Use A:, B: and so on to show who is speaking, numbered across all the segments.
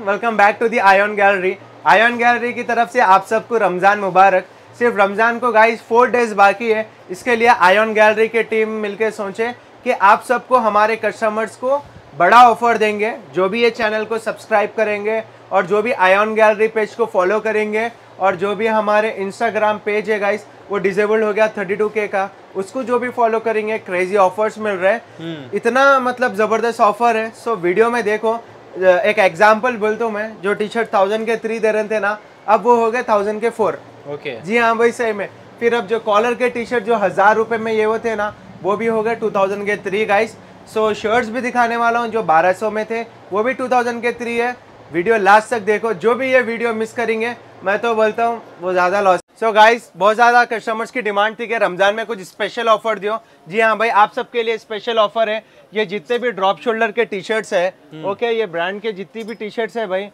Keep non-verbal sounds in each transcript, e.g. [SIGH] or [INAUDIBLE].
A: Welcome back to the Aayon gallery Aayon gallery की तरफ़ से आप सबको रमज़ान मुबारक। सिर्फ़ रमज़ान को गाइस फोर डेज़ बाकी है। इसके लिए आयोन गैलरी की टीम मिलकर सोचे कि आप सबको हमारे कस्टमर्स को बड़ा ऑफ़र देंगे। जो भी ये चैनल को सब्सक्राइब करेंगे और जो भी आयोन गैलरी पेज को फॉलो करेंगे और जो भी हमारे इंस्टाग्राम पेज है गाइस वो डिजेबल्ड हो गया 32 के का उसको जो भी फॉलो करेंगे क्रेजी ऑफर्स मिल रहे हैं। इतना मतलब ज़बरदस्त ऑफ़र है। सो वीडियो में देखो एक एग्ज़ाम्पल बोलता हूँ मैं जो टी शर्ट थाउज़ेंड के थ्री दे रहे थे ना अब वो हो गए थाउज़ेंड के फोर
B: ओके
A: जी हाँ वही सही में फिर अब जो कॉलर के टी शर्ट जो हज़ार रुपए में ये वो थे ना वो भी हो गए टू थाउज़ेंड के थ्री गाइस सो शर्ट्स भी दिखाने वाला हूँ जो बारह सौ में थे वो भी टू थाउज़ेंड के थ्री है। वीडियो लास्ट तक देखो जो भी ये वीडियो मिस करेंगे मैं तो बोलता हूँ वो ज़्यादा लॉस सो गाइस बहुत ज़्यादा कस्टमर्स की डिमांड थी कि रमज़ान में कुछ स्पेशल ऑफ़र दियो। जी हाँ भाई आप सबके लिए स्पेशल ऑफ़र है। ये जितने भी ड्रॉप शोल्डर के टी शर्ट्स है ओके ये ब्रांड के जितनी भी टी शर्ट्स है भाई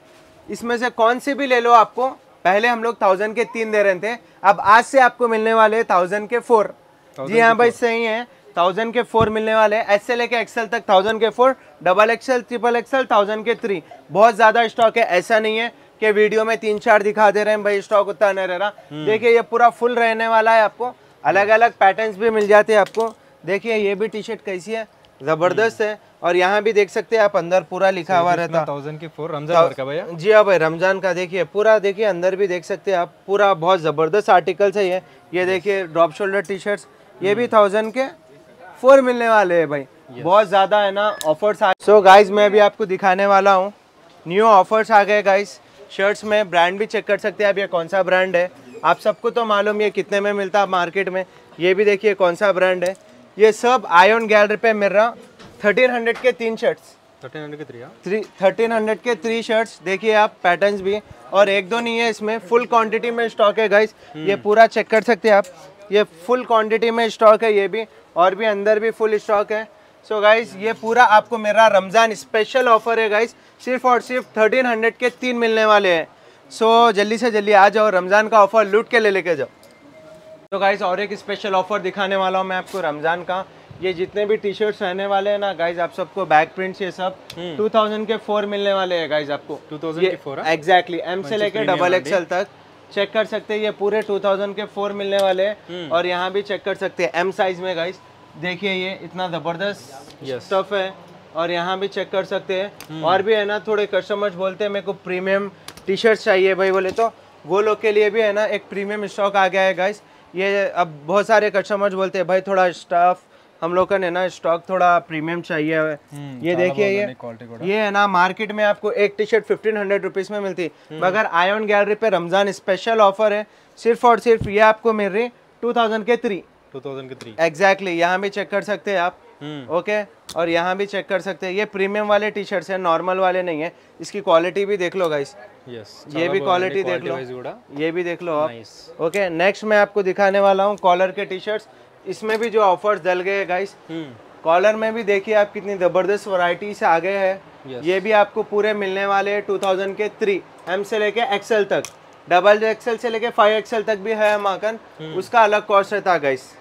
A: इसमें से कौन से भी ले लो आपको। पहले हम लोग थाउज़ेंड के तीन दे रहे थे अब आज से आपको मिलने वाले थाउज़ेंड के फोर जी हाँ भाई सही है। थाउज़ेंड के फोर मिलने वाले हैं। एस से लेके एक्सएल तक थाउज़ेंड के four double XL triple XL thousand के थ्री बहुत ज़्यादा स्टॉक है ऐसा नहीं है। कि वीडियो में तीन चार दिखा दे रहे हैं भाई स्टॉक उतना नहीं रह रहा। देखिए ये पूरा फुल रहने वाला है आपको। अलग अलग पैटर्न्स भी मिल जाते हैं आपको। देखिए ये भी टी शर्ट कैसी है? ज़बरदस्त है। और यहाँ भी देख सकते हैं आप अंदर पूरा लिखा हुआ रहता।
B: थाउज़ेंड की फोर रमज़ान का भैया।
A: जी हाँ भाई रमज़ान का देखिए पूरा देखिए अंदर भी देख सकते हैं आप पूरा बहुत ज़बरदस्त आर्टिकल्स है ये। ये देखिए ड्रॉप शोल्डर टी शर्ट्स ये भी थाउज़ेंड के फोर मिलने वाले हैं भाई। बहुत ज़्यादा है ना ऑफर्स आ सो गाइज़ मैं भी आपको दिखाने वाला हूँ। न्यू ऑफर्स आ गए गाइज़ शर्ट्स में ब्रांड भी चेक कर सकते हैं आप ये कौन सा ब्रांड है? आप सबको तो मालूम ये कितने में मिलता है मार्केट में। ये भी देखिए कौन सा ब्रांड है। ये सब आयोन गैलरी पे मिल रहा। थर्टीन हंड्रेड के तीन शर्ट्स
B: थर्टीन हंड्रेड के थ्री
A: थ्री थर्टीन हंड्रेड के थ्री शर्ट्स देखिए आप पैटर्न्स भी। और एक दो नहीं है इसमें। फुल क्वांटिटी में स्टॉक है गाइस ये पूरा चेक कर सकते हैं आप। ये फुल क्वांटिटी में स्टॉक है ये भी। और भी अंदर भी फुल स्टॉक है। सो so गाइस ये पूरा आपको मेरा रमज़ान स्पेशल ऑफ़र है गाइस सिर्फ़ और सिर्फ़ थर्टीन हंड्रेड के तीन मिलने वाले हैं. सो so, जल्दी से जल्दी आ जाओ रमज़ान का ऑफ़र लूट के ले लेके जाओ. तो गाइज़ और एक स्पेशल ऑफ़र दिखाने वाला हूँ मैं आपको रमज़ान का. ये जितने भी टी शर्ट्स रहने वाले हैं ना गाइज़ आप सबको बैक प्रिंट्स ये सब 2000 के फोर मिलने वाले हैं गाइज़ आपको.
B: 2000 के फोर
A: एग्जैक्टली एम से लेकर डबल एक्सएल तक. चेक कर सकते हैं ये पूरे 2000 के फोर मिलने वाले हैं. और यहाँ भी चेक कर सकते हैं एम साइज़ में गाइज़ देखिए ये इतना ज़बरदस्त स्टफ़ है और यहाँ भी चेक कर सकते हैं। और भी है ना थोड़े कस्टमर्स बोलते हैं मेरे को प्रीमियम टी शर्ट चाहिए भाई बोले तो। वो लोग के लिए भी है ना एक प्रीमियम स्टॉक आ गया है गाइस ये अब बहुत सारे कस्टमर्स बोलते हैं भाई थोड़ा स्टाफ हम लोग का ना स्टॉक थोड़ा प्रीमियम चाहिए ये देखिए ये ये है ना मार्केट में आपको एक T shirt fifteen hundred rupees में मिलती। मगर आयोन गैलरी पे रमज़ान स्पेशल ऑफ़र है सिर्फ़ और सिर्फ़ ये आपको मिल रही टू थाउज़ेंड के थ्री
B: टू थाउज़ेंड के थ्री
A: एग्जैक्टली यहाँ भी चेक कर सकते हैं आप। Okay okay? और यहाँ भी चेक कर सकते हैं। ये प्रीमियम वाले टी शर्ट्स है नॉर्मल वाले नहीं है। इसकी क्वालिटी भी देख लो गाइस
B: यस
A: ये भी क्वालिटी देख लो। ये भी देख लो आप। ओके नेक्स्ट मैं आपको दिखाने वाला हूँ कॉलर के टी शर्ट्स इसमें भी जो ऑफर्स डल गए गाइस कॉलर में भी देखिए आप कितनी ज़बरदस्त वैरायटी से आ गए हैं ये भी आपको पूरे मिलने वाले हैं 2000 के थ्री एम से लेके एक्सएल तक। डबल एक्सएल से लेके फाइव एक्सएल तक भी है माकन। उसका अलग कॉस्ट रहता है गाइस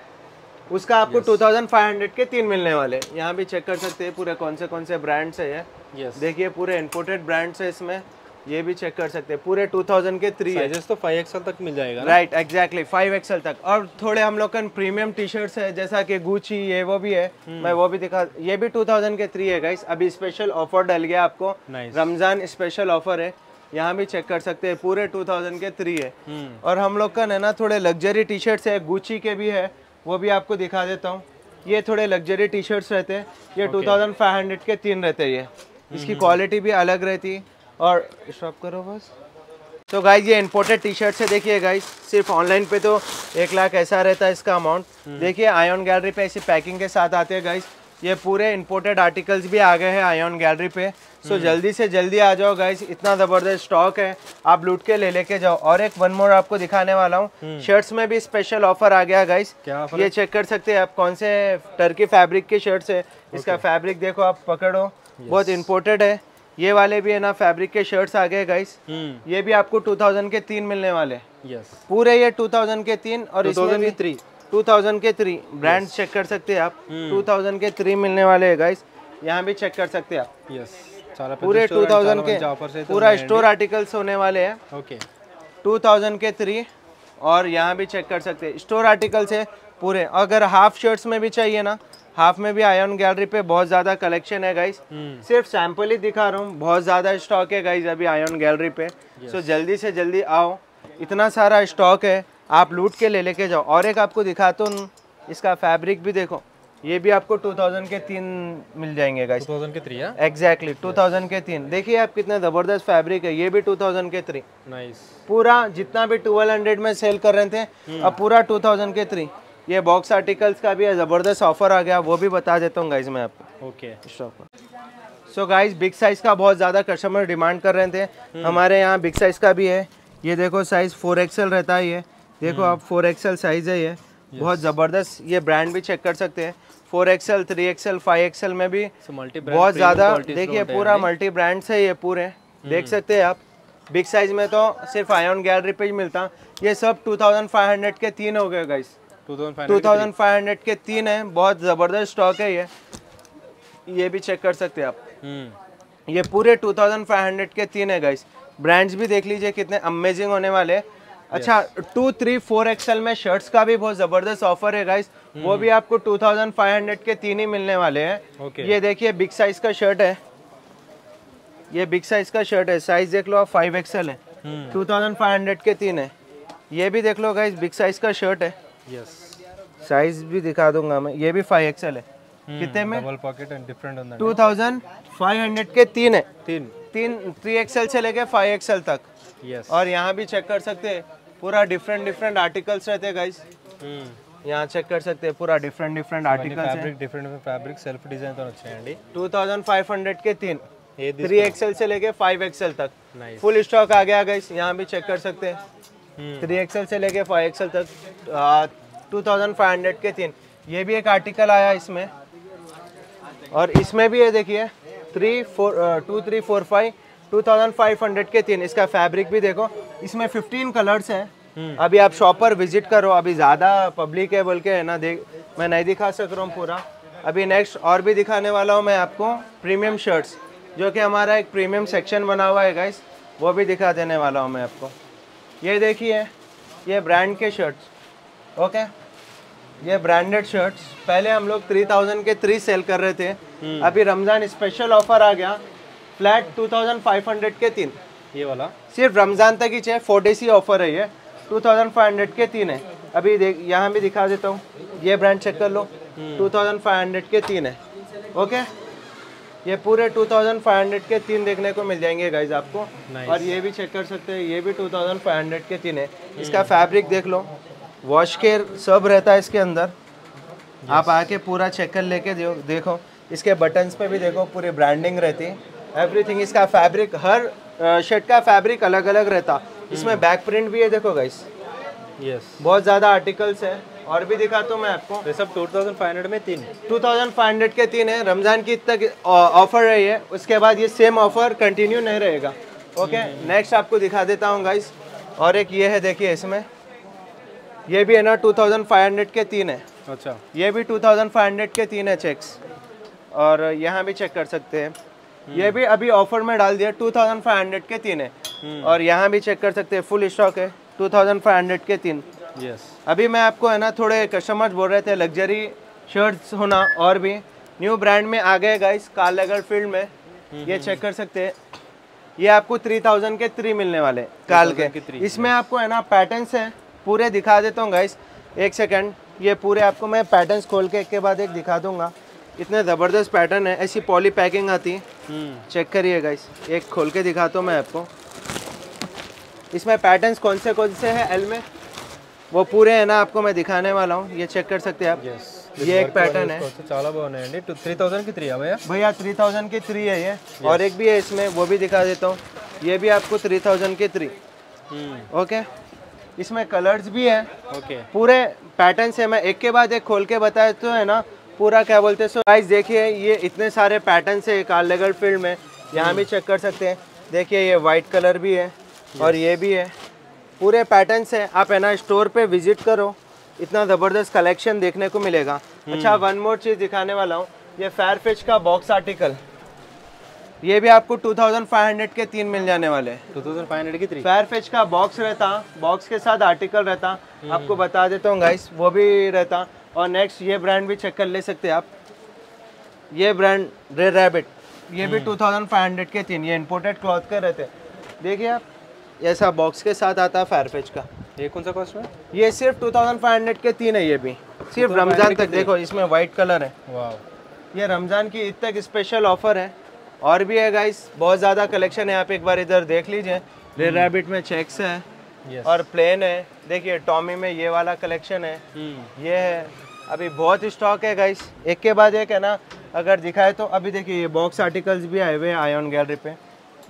A: उसका आपको टू थाउज़ेंड फाइव हंड्रेड के तीन मिलने वाले। यहाँ भी चेक कर सकते हैं पूरे कौन से कौन से ब्रांड्स है ये। Yes. देखिए पूरे इम्पोर्टेड ब्रांड्स है इसमें। ये भी चेक कर सकते हैं। पूरे 2000 के थ्री है।
B: तो फाइव एक्सएल तक मिल जाएगा
A: राइट एग्जैक्टली फाइव एक्सएल तक। और थोड़े हम लोग का प्रीमियम टी शर्ट्स है जैसा कि गुची ये वो भी है। hmm. मैं वो भी दिखा ये भी 2000 के थ्री है गाइस अभी स्पेशल ऑफ़र डल गया आपको। रमज़ान स्पेशल ऑफ़र है। यहाँ भी चेक कर सकते हैं पूरे 2000 के थ्री है। hmm. और हम लोग का ना थोड़े लग्जरी टी शर्ट्स है गुची के भी है। वो भी आपको दिखा देता हूँ। ये थोड़े लग्जरी टी शर्ट्स रहते हैं। ये टू थाउज़ेंड फाइव हंड्रेड के तीन रहते हैं ये। इसकी क्वालिटी भी अलग रहती है। और शॉप करो बस। तो गाइज़ ये इम्पोर्टेड टी शर्ट्स है। देखिए गाइज़ सिर्फ़ ऑनलाइन पे तो एक लाख ऐसा रहता है इसका अमाउंट देखिए आयोन गैलरी पे ऐसी पैकिंग के साथ आते हैं गाइज़ ये पूरे इम्पोर्टेड आर्टिकल्स भी आ गए हैं आयोन गैलरी पे। सो so, जल्दी से जल्दी आ जाओ गाइस इतना ज़बरदस्त स्टॉक है। आप लूट के ले लेके जाओ। और एक वन मोर आपको दिखाने वाला हूँ। शर्ट्स में भी स्पेशल ऑफ़र आ गया गाइस ये चेक कर सकते हैं आप कौन से टर्की फैब्रिक के शर्ट्स है। इसका फैब्रिक देखो आप पकड़ो। बहुत इम्पोर्टेड है। ये वाले भी है ना फैब्रिक के शर्ट्स आ गए गाइस ये भी आपको 2000 के तीन मिलने वाले।
B: यस
A: पूरे ये 2000 के तीन और इसमें भी थ्री 2000 के थ्री ब्रांड चेक कर सकते हैं आप. 2000 के थ्री मिलने वाले हैं गाइस यहाँ भी चेक कर सकते हैं आप.
B: यस
A: पूरे 2000 के पूरा स्टोर आर्टिकल्स होने वाले हैं.
B: ओके
A: 2000 के थ्री और यहाँ भी चेक कर सकते हैं. स्टोर आर्टिकल्स है पूरे. अगर हाफ़ शर्ट्स में भी चाहिए ना हाफ़ में भी आयन गैलरी पे बहुत ज़्यादा कलेक्शन है गाइस सिर्फ़ सैंपल ही दिखा रहा हूँ. बहुत ज़्यादा स्टॉक है गाइस अभी आयन गैलरी पे. सो जल्दी से जल्दी आओ. इतना सारा स्टॉक है. आप लूट के ले लेके जाओ। और एक आपको दिखाता तो हूँ इसका फैब्रिक भी देखो। ये भी आपको 2000 के तीन मिल जाएँगे गाइस
B: 2000 के थ्री
A: एग्जैक्टली टू थाउज़ेंड के तीन। देखिए आप कितना ज़बरदस्त फैब्रिक है। ये भी 2000 के थ्री
B: नाइस nice.
A: पूरा जितना भी 1200 में सेल कर रहे थे अब पूरा 2000 के थ्री ये बॉक्स आर्टिकल्स का भी ज़बरदस्त ऑफ़र आ गया। वो भी बता देता हूँ गाइज़ मैं आपको।
B: Okay
A: so guys big size का बहुत ज़्यादा कस्टमर डिमांड कर रहे थे। हमारे यहाँ बिग साइज़ का भी है। ये देखो साइज़ फोर एक्सएल रहता है ये। देखो आप फोर एक्सएल साइज़ है ये। बहुत ज़बरदस्त ये ब्रांड भी चेक कर सकते हैं। Four XL three XL five XL में भी बहुत ज़्यादा देखिए पूरा मल्टी ब्रांड से ये पूरे। देख सकते हैं आप। बिग साइज़ में तो सिर्फ़ आयोन गैलरी पे ही मिलता। ये सब 2500 के तीन हो गए गाइस 2500 के तीन। है। बहुत ज़बरदस्त स्टॉक है ये। ये भी चेक कर सकते हैं आप। ये पूरे 2500 के तीन है गाइस ब्रांड्स भी देख लीजिए कितने अमेजिंग होने वाले हैं। अच्छा टू थ्री फोर एक्सएल में शर्ट्स का भी बहुत ज़बरदस्त ऑफ़र है गाइस वो भी आपको 2500 के तीन ही मिलने वाले हैं।
B: Okay.
A: ये देखिए बिग साइज़ का शर्ट है। ये बिग साइज़ का शर्ट है। साइज़ देख लो आप फाइव एक्सएल है। टू थाउज़ेंड फाइव हंड्रेड के तीन है। ये भी देख लो गाइस बिग साइज़ का शर्ट है।
B: यस
A: साइज़ भी दिखा दूँगा मैं। ये भी फाइव एक्सएल है। कितने में?
B: Double pocket and different two
A: thousand five hundred के तीन है।
B: तीन।
A: तीन थ्री एक्सएल से लेके फाइव एक्सएल तक।
B: ఎస్
A: और यहाँ भी चेक कर सकते हैं पूरा डिफरेंट डिफरेंट आर्टिकल्स रहते हैं गाइस यहाँ चेक कर सकते हैं पूरा डिफरेंट डिफरेंट आर्टिकल्स हैं
B: fabric different fabric self design తో వచ్చాయండి
A: 2500 के तीन
B: ఏది
A: थ्री एक्सएल से लेके फाइव एक्सएल तक
B: Nice.
A: फुल स्टॉक आ गया गाइस यहाँ भी चेक कर सकते हैं थ्री एक्सएल से लेके फाइव एक्सएल तक टू थाउजेंड फाइव हंड्रेड के तीन ये भी एक आर्टिकल आया इसमें और इसमें भी है देखिए three four two three four five two thousand five hundred के तीन इसका फैब्रिक भी देखो। इसमें फिफ्टीन कलर्स हैं। अभी आप शॉप पर विज़िट करो अभी ज़्यादा पब्लिक है बोल के है ना देख मैं नहीं दिखा सक रहा हूँ पूरा। अभी नेक्स्ट और भी दिखाने वाला हूँ मैं आपको प्रीमियम शर्ट्स जो कि हमारा एक प्रीमियम सेक्शन बना हुआ है गाइस वो भी दिखा देने वाला हूँ मैं आपको। ये देखिए ये ब्रांड के शर्ट्स ओके ये ब्रांडेड शर्ट्स पहले हम लोग 3000 के थ्री सेल कर रहे थे। अभी रमज़ान स्पेशल ऑफ़र आ गया। फ्लैट 2500 के तीन।
B: ये वाला।
A: सिर्फ़ रमज़ान तक ही चाहिए फोर डेज़ ही ऑफ़र है ये। 2500 के तीन है। अभी देख यहाँ भी दिखा देता हूँ। ये ब्रांड चेक कर लो। 2500 के तीन है। ओके ये पूरे 2500 के तीन देखने को मिल जाएँगे गाइज़ आपको। और ये भी चेक कर सकते हैं ये भी 2500 के तीन है। इसका फैब्रिक देख लो। वॉश केयर सब रहता है इसके अंदर। आप आके पूरा चेक कर लेके देखो। इसके बटन्स पे भी देखो पूरी ब्रांडिंग रहती है। एवरीथिंग इसका फैब्रिक हर शर्ट का फैब्रिक अलग अलग रहता इसमें बैक प्रिंट भी है देखो गाइस
B: यस
A: बहुत ज़्यादा आर्टिकल्स है। और भी दिखाता हूँ मैं आपको।
B: ये सब 2500 में तीन
A: 2500 के तीन है। रमज़ान की तक ऑफ़र रही है। उसके बाद ये सेम ऑफ़र कंटिन्यू नहीं रहेगा। ओके नेक्स्ट आपको दिखा देता हूँ गाइस और एक ये है देखिए इसमें। ये भी है ना 2500 के तीन है।
B: अच्छा।
A: ये भी 2500 के तीन है चेक्स और यहाँ भी चेक कर सकते हैं। ये भी अभी ऑफ़र में डाल दिया 2500 के तीन है। और यहाँ भी चेक कर सकते हैं फुल स्टॉक है 2500 के तीन।
B: यस
A: अभी मैं आपको है ना थोड़े कस्टमर्स बोल रहे थे लग्जरी शर्ट्स होना और भी। न्यू ब्रांड में आ गए गाइस कार्ल फ़ील्ड में। ये चेक कर सकते हैं। ये आपको 3000 के थ्री मिलने वाले काल
B: के।
A: के इसमें आपको है ना पैटर्न्स हैं पूरे दिखा देता हूँ गाइस एक सेकंड ये पूरे आपको मैं पैटर्न्स खोल के एक के बाद एक दिखा दूँगा। इतने ज़बरदस्त पैटर्न है ऐसी पॉली पैकिंग आती है चेक करिए गाइस एक खोल के दिखाता हूँ मैं आपको इसमें पैटर्न्स कौन से कौन से हैं एल में वो पूरे है ना आपको मैं दिखाने वाला हूँ ये चेक कर सकते हैं आप
B: यस
A: ये एक पैटर्न है
B: చాలా బాగున్నాయండి టూ త్రీ థౌసండ్ కి త్రీ అవయ్యా
A: भैया थ्री थाउजेंड की थ्री है ये और एक भी है इसमें वो भी दिखा देता हूँ ये भी आपको थ्री थाउजेंड की थ्री ओके इसमें कलर्स भी है
B: ఓకే
A: पूरे पैटर्न से मैं एक के बाद एक खोल के बताया तो है ना पूरा क्या बोलते हैं? सो गाइस देखिए ये इतने सारे पैटर्न से कार्लेगर फ़ील्ड में यहाँ भी चेक कर सकते हैं। देखिए ये वाइट कलर भी है और ये भी है। पूरे पैटर्न से आप है ना स्टोर पे विज़िट करो। इतना ज़बरदस्त कलेक्शन देखने को मिलेगा। अच्छा वन मोर चीज़ दिखाने वाला हूँ। ये फेयरफिश का बॉक्स आर्टिकल ये भी आपको 2500 के तीन मिल जाने वाले हैं।
B: टू थाउज़ेंड फाइव हंड्रेड की थ्री
A: फेयरफेच का बॉक्स रहता। बॉक्स के साथ आर्टिकल रहता। आपको बता देता हूँ गाइस वो भी रहता। और नेक्स्ट ये ब्रांड भी चेक कर ले सकते हैं आप। ये ब्रांड रेड रैबिट ये भी 2500 के तीन ये इंपोर्टेड क्लॉथ के रहते। देखिए आप ऐसा बॉक्स के साथ आता है फेयरफेच का।
B: ये कौन सा कॉस्ट में?
A: ये सिर्फ़ 2500 के तीन है ये भी। सिर्फ़ रमज़ान तक देखो इसमें वाइट कलर है। ये रमज़ान की ईद तक स्पेशल ऑफ़र है। और भी है गाइस बहुत ज़्यादा कलेक्शन है आप एक बार इधर देख लीजिए। रेड रैबिट में चेक्स है।
B: yes.
A: और प्लेन है। देखिए टॉमी में ये वाला कलेक्शन है। hmm. ये है। अभी बहुत स्टॉक है गाइस एक के बाद एक है ना। अगर दिखाए तो अभी देखिए ये बॉक्स आर्टिकल्स भी आए हुए हैं आयोन गैलरी पे।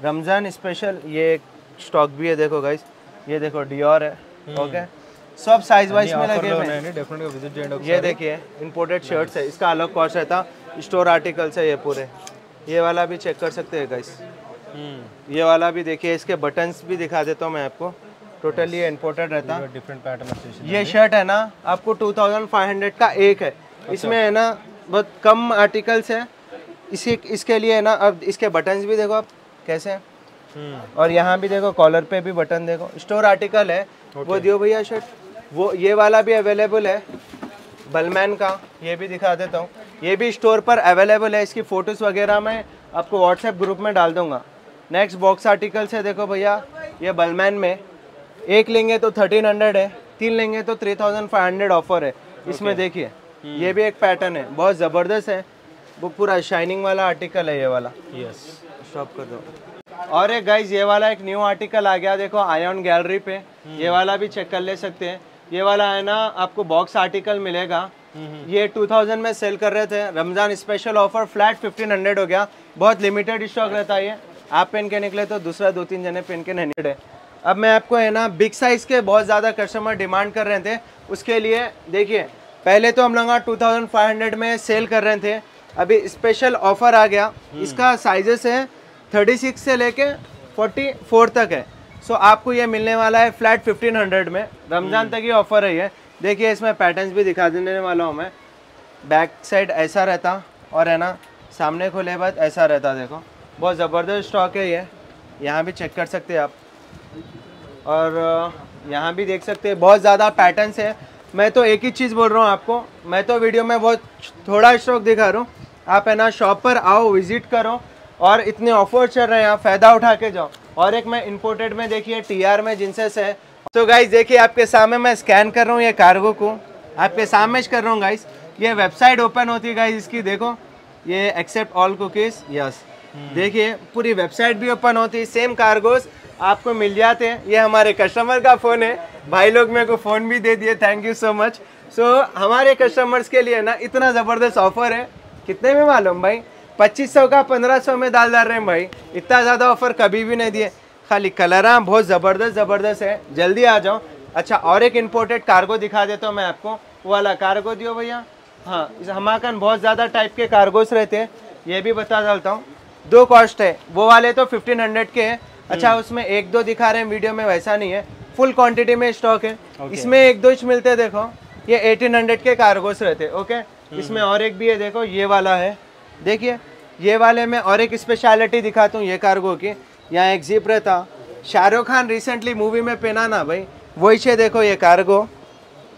A: रमज़ान स्पेशल ये एक स्टॉक भी है देखो गाइस ये देखो डियोर है ओके hmm. सब साइज़ वाइज में लगे हुए ये देखिए इम्पोर्टेड शर्ट है। इसका अलग कॉस्ट रहता। स्टोर आर्टिकल्स है ये पूरे। ये वाला भी चेक कर सकते हैं गाइस ये वाला भी देखिए इसके बटन्स भी दिखा देता हूँ मैं आपको। टोटली ये इंपोर्टेड रहता।
B: डिफरेंट पैटर्न
A: ये शर्ट है ना आपको 2500 का एक है। अच्छा। इसमें है ना बहुत कम आर्टिकल्स है। इसी इसके लिए है ना अब इसके बटन्स भी देखो आप कैसे हैं। और यहाँ भी देखो कॉलर पे भी बटन देखो। स्टोर आर्टिकल है वो दियो भैया शर्ट वो ये वाला भी अवेलेबल है बलमैन का। ये भी दिखा देता हूँ। ये भी स्टोर पर अवेलेबल है इसकी फ़ोटोज़ वगैरह मैं आपको व्हाट्सएप ग्रुप में डाल दूँगा। नेक्स्ट बॉक्स आर्टिकल्स है देखो भैया ये बलमैन में। एक लेंगे तो थर्टीन हंड्रेड है तीन लेंगे तो three thousand five hundred offer है। इसमें देखिए ये भी एक पैटर्न है बहुत ज़बरदस्त है। वो पूरा शाइनिंग वाला आर्टिकल है ये वाला।
B: Yes yes.
A: स्टॉप कर दो। और एक गाइज़ ये वाला एक न्यू आर्टिकल आ गया देखो आयोन गैलरी पे। ये वाला भी चेक कर ले सकते हैं। ये वाला है ना आपको बॉक्स आर्टिकल मिलेगा। ये 2000 में सेल कर रहे थे। रमज़ान स्पेशल ऑफ़र फ्लैट 1500 हो गया। बहुत लिमिटेड स्टॉक रहता है ये। आप पहन के निकले तो दूसरा दो तीन जने पहन के नहीं निकले। अब मैं आपको है ना बिग साइज़ के बहुत ज़्यादा कस्टमर डिमांड कर रहे थे। उसके लिए देखिए पहले तो हम लोग टू थाउज़ेंड फाइव हंड्रेड में सेल कर रहे थे। अभी स्पेशल ऑफ़र आ गया। इसका साइजेस है थर्टी सिक्स से लेके फोर्टी फोर तक है। सो आपको ये मिलने वाला है फ्लैट फिफ्टीन हंड्रेड में। रमज़ान तक ही ऑफ़र है। ये देखिए इसमें पैटर्न्स भी दिखा देने वाला हूँ मैं। बैक साइड ऐसा रहता और है ना सामने खोले बाद ऐसा रहता देखो। बहुत ज़बरदस्त स्टॉक है ये। यहाँ भी चेक कर सकते हैं आप। और यहाँ भी देख सकते हैं बहुत ज़्यादा पैटर्न्स है। मैं तो एक ही चीज़ बोल रहा हूँ आपको मैं तो वीडियो में बहुत थोड़ा स्टॉक दिखा रहा हूँ। आप है ना शॉप पर आओ विज़िट करो और इतने ऑफ़र चल रहे हैं आप फ़ायदा उठा के जाओ। और एक मैं इंपोर्टेड में देखिए टीआर में जिनसेस है। तो गाइज़ देखिए आपके सामने मैं स्कैन कर रहा हूँ ये कार्गो को। आपके सामने कर रहा हूँ गाइज़ ये वेबसाइट ओपन होती है गाइज़ इसकी देखो। ये एक्सेप्ट ऑल कुकीज यस देखिए पूरी वेबसाइट भी ओपन होती है सेम कार्गोस आपको मिल जाते हैं। ये हमारे कस्टमर का फ़ोन है। भाई लोग मेरे को फ़ोन भी दे दिए। Thank you so much so हमारे कस्टमर्स के लिए ना इतना ज़बरदस्त ऑफ़र है। कितने में मालूम भाई? पच्चीस सौ का पंद्रह सौ में डाल डाल रहे हैं भाई। इतना ज़्यादा ऑफ़र कभी भी नहीं दिए। खाली कलर बहुत ज़बरदस्त ज़बरदस्त है। जल्दी आ जाओ। अच्छा और एक इम्पोर्टेड कार्गो दिखा देता हूँ मैं आपको। वाला कार्गो दियो भैया। हाँ इस बहुत ज़्यादा टाइप के कार्गोस रहते हैं। ये भी बता डालता हूँ। दो कॉस्ट है। वो वाले तो फिफ्टीन हंड्रेड के हैं। अच्छा उसमें एक दो दिखा रहे हैं वीडियो में वैसा नहीं है। फुल क्वांटिटी में स्टॉक है। Okay. इसमें एक दो इंच मिलते हैं देखो। ये एटीन हंड्रेड के कार्गोस रहते हैं ओके इसमें और एक भी है देखो ये वाला है। देखिए ये वाले में और एक स्पेशलिटी दिखाता हूँ ये कार्गो की। यहाँ एक जिप रहता। शाहरुख खान रिसेंटली मूवी में पहना ना भाई। वही से देखो ये कार्गो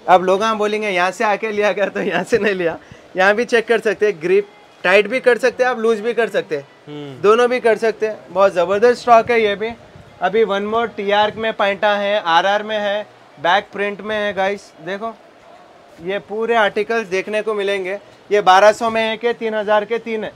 A: अब लोग हम बोलेंगे यहाँ से आके लिया कर तो यहाँ से नहीं लिया। यहाँ भी चेक कर सकते हैं ग्रिप टाइट भी कर सकते हैं आप लूज भी कर सकते हैं। दोनों भी कर सकते हैं। बहुत ज़बरदस्त स्टॉक है ये भी। अभी वन मोर टी आर में पैंटा है आर आर में है बैक प्रिंट में है गाइस देखो ये पूरे आर्टिकल्स देखने को मिलेंगे। ये 1200 में है कि 3000 के तीन है।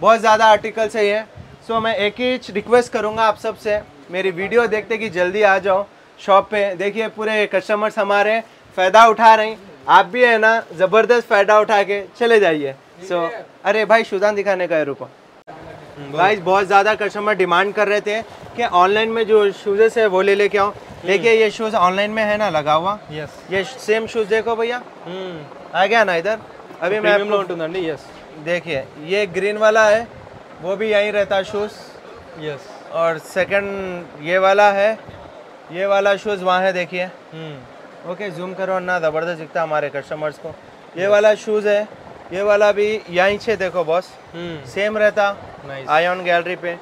A: बहुत ज़्यादा आर्टिकल्स है ये। सो मैं एक ही रिक्वेस्ट करूँगा आप सबसे। मेरी वीडियो देखते कि जल्दी आ जाओ शॉप पे। देखिए पूरे कस्टमर्स हमारे फ़ायदा उठा रहे हैं। आप भी है ना ज़बरदस्त फ़ायदा उठा के चले जाइए। सो so, अरे भाई शुदान दिखाने का है रुको। भाई बहुत ज़्यादा कस्टमर डिमांड कर रहे थे कि ऑनलाइन में जो शूजेस है वो ले लेके आओ। देखिए ये शूज़ ऑनलाइन में है ना लगा हुआ?
B: यस
A: ये सेम शूज़ देखो भैया। आ गया ना इधर? अभी मैं आपको
B: यस
A: देखिए ये ग्रीन वाला है वो भी यहीं रहता शूज़
B: यस
A: और सेकंड ये वाला है ये वाला शूज़ वहाँ है देखिए। ओके जूम करो ना ज़बरदस्त दिखता हमारे कस्टमर्स को। ये वाला शूज़ है ये वाला भी यहीं से देखो बॉस
B: हम्म।
A: सेम रहता।
B: नाइस
A: आयोन गैलरी पे।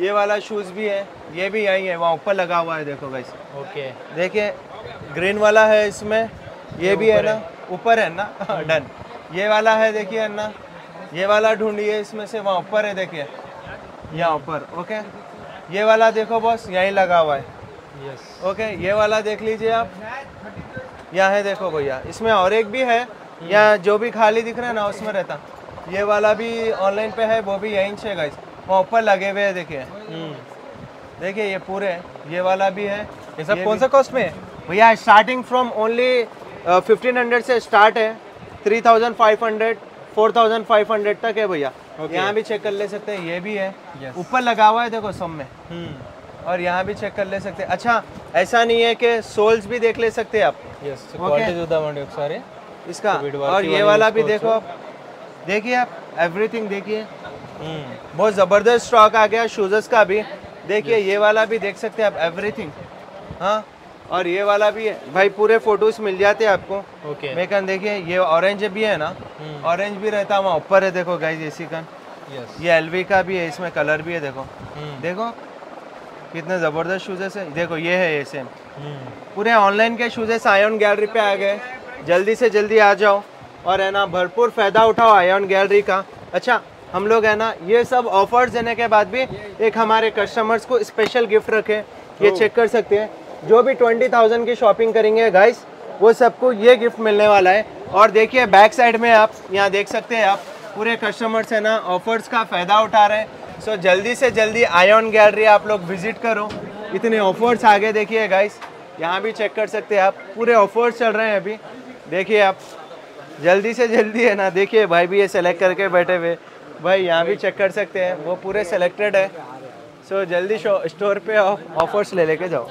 A: ये वाला शूज़ भी है। ये भी यहीं है। वहाँ ऊपर लगा हुआ है देखो गाइस
B: ओके
A: देखिए ग्रीन वाला है इसमें। ये भी है ना? ऊपर है ना? [LAUGHS] डन ये वाला है देखिए ना ये वाला ढूंढिए इसमें से। वहाँ ऊपर है देखिए। यहाँ ऊपर ओके ये वाला देखो बॉस यहीं लगा हुआ है।
B: यस
A: ओके ये वाला देख लीजिए आप। यहाँ है देखो भैया। इसमें और एक भी है। या जो भी खाली दिख रहा है ना उसमें रहता। ये वाला भी ऑनलाइन पे है वो भी यहीं से गाइस वहाँ ऊपर लगे हुए है देखिए।
B: हम्म।
A: देखिए ये पूरे ये वाला भी है।
B: ये सब कौन सा कॉस्ट में
A: भैया starting from only fifteen hundred से स्टार्ट है। Three thousand five hundred four thousand five hundred तक है भैया।
B: Okay.
A: यहाँ भी चेक कर ले सकते हैं ये भी है। ऊपर yes. लगा हुआ है देखो सब में।
B: हम्म।
A: और यहाँ भी चेक कर ले सकते हैं। अच्छा ऐसा नहीं है कि सोल्स भी देख ले सकते हैं आप।
B: यस yes,
A: इसका। और ये
B: वाला
A: भी देखो आप। देखिए आप एवरीथिंग देखिए। बहुत ज़बरदस्त स्टॉक आ गया शूजेस का भी। देखिए ये वाला भी देख सकते हैं आप एवरीथिंग हाँ? और ये वाला भी है भाई पूरे फ़ोटोज़ मिल जाते हैं आपको।
B: Okay
A: okay. मेकन देखिए ये ऑरेंज भी है ना? ऑरेंज भी रहता है वहाँ ऊपर है देखो गाइज़ एसी कन ये एलवी का भी है इसमें कलर भी है देखो। देखो कितने ज़बरदस्त शूजेस है देखो ये है ये सेम पूरे ऑनलाइन के शूजेस आयोन गैलरी पे आ गए। जल्दी से जल्दी आ जाओ। और है ना भरपूर फ़ायदा उठाओ आयोन गैलरी का। अच्छा हम लोग है ना ये सब ऑफर्स देने के बाद भी एक हमारे कस्टमर्स को स्पेशल गिफ्ट रखे। ये चेक कर सकते हैं। जो भी ट्वेंटी थाउज़ेंड की शॉपिंग करेंगे गाइस वो सबको ये गिफ्ट मिलने वाला है। और देखिए बैक साइड में आप यहाँ देख सकते हैं आप पूरे कस्टमर्स है ना ऑफर्स का फ़ायदा उठा रहे हैं। सो जल्दी से जल्दी आयोन गैलरी आप लोग विज़िट करो। इतने ऑफर्स आगे देखिए गाइस यहाँ भी चेक कर सकते हैं आप। पूरे ऑफर्स चल रहे हैं अभी। देखिए आप, जल्दी से जल्दी है ना, देखिए भाई भी ये सेलेक्ट करके बैठे हुए। भाई यहाँ भी चेक कर सकते हैं, वो पूरे सेलेक्टेड है। सो जल्दी स्टोर पे ऑफर्स ले लेके जाओ।